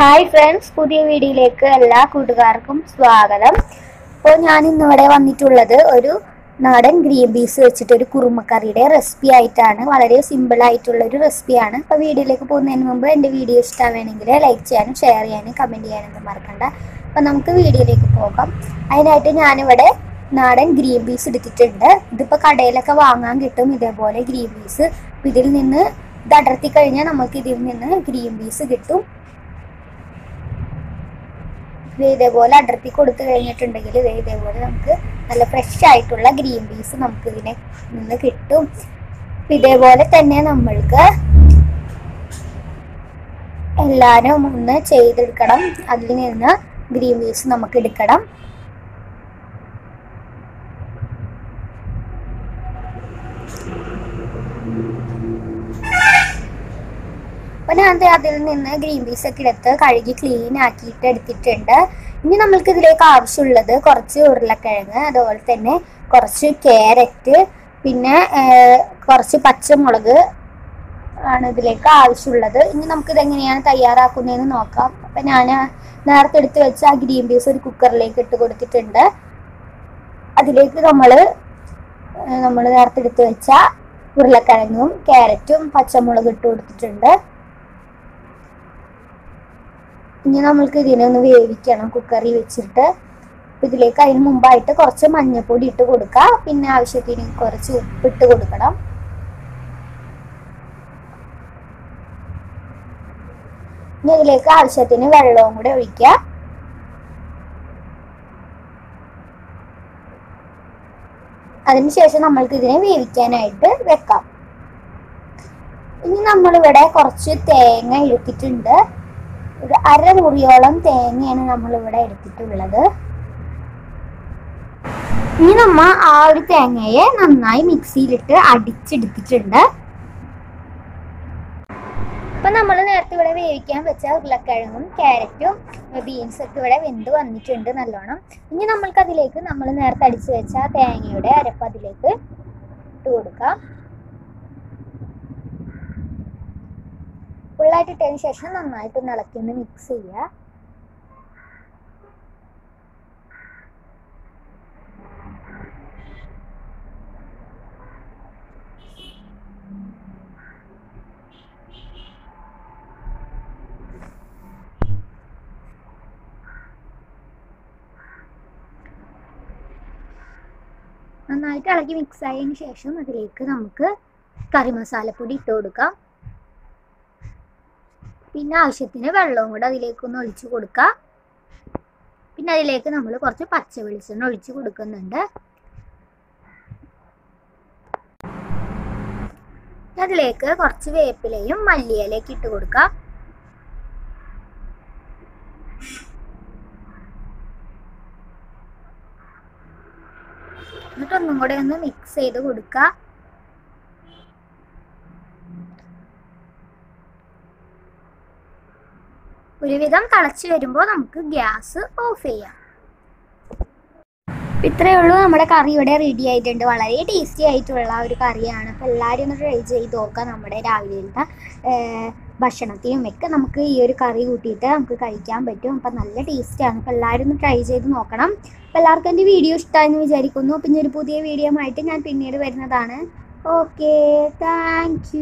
Hi friends പുതിയ വീഡിയോയിലേക്ക് എല്ലാ കൂട്ടുകാർക്കും സ്വാഗതം. അപ്പോൾ ഞാൻ ഇന്നിവിടെ വന്നിട്ടുള്ളത് ഒരു നാടൻ ഗ്രീൻ പീസ് വെച്ചിട്ട് ഒരു കുറുമക്കറിയുടെ റെസിപ്പി ആയിട്ടാണ്. വളരെ സിമ്പിൾ ആയിട്ടുള്ള ഒരു റെസിപ്പിയാണ് അപ്പോൾ വീഡിയോയിലേക്ക് പോകുന്നതിന് മുമ്പ് എന്റെ വീഡിയോ ഇഷ്ടമാണെങ്കിൽ ലൈക്ക് ചെയ്യാനും ഷെയർ ചെയ്യാനും കമന്റ് ചെയ്യാനൊന്നും മറക്കണ്ട. അപ്പോൾ നമുക്ക് വീഡിയോയിലേക്ക് പോകാം. അതിനായിട്ട് ഞാനിവിടെ നാടൻ ഗ്രീൻ പീസ് എടുത്തിട്ടുണ്ട്. ഇതിപ്പോൾ കടയിലൊക്കെ വാങ്ങാൻ കിട്ടും ഇതേപോലെ ഗ്രീൻ പീസ്. ഇതിൽ നിന്ന് ഇത് അടർത്തി കഴിഞ്ഞാൽ നമുക്ക് ഇതിൽ നിന്ന് ഗ്രീൻ പീസ് കിട്ടും. ഇതേപോലെ അടർത്തി കൊടുത്തു കഴിഞ്ഞിട്ടുണ്ടെങ്കിൽ ഇതേപോലെ നമുക്ക് നല്ല ഫ്രഷ് ആയിട്ടുള്ള ഗ്രീൻ പീസ് നമുക്ക് ഇതിനെ നിന്ന് കിട്ടും. ഇതേപോലെ തന്നെ നമ്മൾക്ക് എല്ലാവരും ഒന്ന് ചെയ്തെടുക്കണം. അതിൽ നിന്ന് ഗ്രീൻ പീസ് നമുക്ക് എടുക്കണം. അപ്പൊ ഞാൻ അതിൽ നിന്ന് ഗ്രീൻ പീസ് ഒക്കെ എടുത്ത് കഴുകി ക്ലീൻ ആക്കിയിട്ട് എടുത്തിട്ടുണ്ട്. ഇനി നമ്മൾക്ക് ഇതിലേക്ക് ആവശ്യമുള്ളത് കുറച്ച് ഉരുളക്കിഴങ്ങ് അതുപോലെ തന്നെ കുറച്ച് ക്യാരറ്റ് പിന്നെ കുറച്ച് പച്ചമുളക് ആണ് ഇതിലേക്ക് ആവശ്യമുള്ളത്. ഇനി നമുക്ക് ഇതെങ്ങനെയാണ് തയ്യാറാക്കുന്നതെന്ന് നോക്കാം. അപ്പൊ ഞാൻ നേരത്തെ എടുത്ത് വെച്ച ആ ഗ്രീൻ പീസ് ഒരു കുക്കറിലേക്ക് ഇട്ട് കൊടുത്തിട്ടുണ്ട്. അതിലേക്ക് നമ്മൾ നമ്മൾ നേരത്തെ എടുത്ത് വെച്ച ഉരുളക്കിഴങ്ങും ക്യാരറ്റും പച്ചമുളകും ഇട്ട് കൊടുത്തിട്ടുണ്ട്. ഇനി നമ്മൾക്ക് ഇതിനെ ഒന്ന് വേവിക്കണം കുക്കറിൽ വെച്ചിട്ട്. ഇതിലേക്ക് അതിന് മുമ്പായിട്ട് കുറച്ച് മഞ്ഞൾപ്പൊടി ഇട്ട് കൊടുക്കുക പിന്നെ ആവശ്യത്തിന് കുറച്ച് ഉപ്പിട്ട് കൊടുക്കണം. ഇനി ഇതിലേക്ക് ആവശ്യത്തിന് വെള്ളവും കൂടെ ഒഴിക്കുക അതിനുശേഷം നമ്മൾക്ക് ഇതിനെ വേവിക്കാനായിട്ട് വെക്കാം. ഇനി നമ്മളിവിടെ കുറച്ച് തേങ്ങ എടുത്തിട്ടുണ്ട് ഒരു അര മുറിയോളം തേങ്ങയാണ് നമ്മൾ ഇവിടെ എടുത്തിട്ടുള്ളത്. ഇനി നമ്മ ആ ഒരു തേങ്ങയെ നന്നായി മിക്സിയിലിട്ട് അടിച്ചെടുത്തിട്ടുണ്ട്. ഇപ്പൊ നമ്മൾ നേരത്തെ ഇവിടെ വേവിക്കാൻ വെച്ച ഉരുളക്കിഴങ്ങും ക്യാരറ്റും ബീൻസും ഒക്കെ ഇവിടെ വെന്ത് വന്നിട്ടുണ്ട് നല്ലോണം. ഇനി നമ്മൾക്ക് അതിലേക്ക് നമ്മൾ നേരത്തെ അടിച്ചു വെച്ച തേങ്ങയുടെ അരപ്പ് അതിലേക്ക് ഇട്ട് കൊടുക്കാം. ഫുള്ളായിട്ട് ഇട്ടതിന് ശേഷം നന്നായിട്ട് ഇളക്കി ഒന്ന് മിക്സ് ചെയ്യുക നന്നായിട്ട് ഇളക്കി മിക്സ് ആയതിനു ശേഷം അതിലേക്ക് നമുക്ക് കറി മസാലപ്പൊടി ഇട്ട് കൊടുക്കാം. പിന്നെ ആവശ്യത്തിന് വെള്ളവും കൂടെ അതിലേക്ക് ഒന്ന് ഒഴിച്ചു കൊടുക്കുക പിന്നെ അതിലേക്ക് നമ്മൾ കുറച്ച് പച്ച വെളിച്ചെണ്ണ ഒഴിച്ചു കൊടുക്കുന്നുണ്ട്. അതിലേക്ക് കുറച്ച് വേപ്പിലയും മല്ലിയിലേക്ക് ഇട്ട് കൊടുക്കുക എന്നിട്ടൊന്നും കൂടെ ഒന്ന് മിക്സ് ചെയ്ത് കൊടുക്കുക ഒരുവിധം തിളച്ച് വരുമ്പോൾ നമുക്ക് ഗ്യാസ് ഓഫ് ചെയ്യാം. ഇത്രയേ ഉള്ളൂ. നമ്മുടെ കറി ഇവിടെ റെഡി ആയിട്ടുണ്ട്. വളരെ ടേസ്റ്റി ആയിട്ടുള്ള ഒരു കറിയാണ്. അപ്പോൾ എല്ലാവരും ഒന്ന് ട്രൈ ചെയ്ത് നോക്കുക നമ്മുടെ രാവിലത്തെ ഭക്ഷണത്തെയും ഒക്കെ നമുക്ക് ഈ ഒരു കറി കൂട്ടിയിട്ട് നമുക്ക് കഴിക്കാൻ പറ്റും. അപ്പം നല്ല ടേസ്റ്റിയാണ് അപ്പോൾ എല്ലാവരും ഒന്ന് ട്രൈ ചെയ്ത് നോക്കണം. അപ്പോൾ എല്ലാവർക്കും എന്റെ വീഡിയോ ഇഷ്ടമായെന്ന് വിചാരിക്കുന്നു. പിന്നെ ഒരു പുതിയ വീഡിയോ ആയിട്ട് ഞാൻ പിന്നീട് വരുന്നതാണ്. Okay thank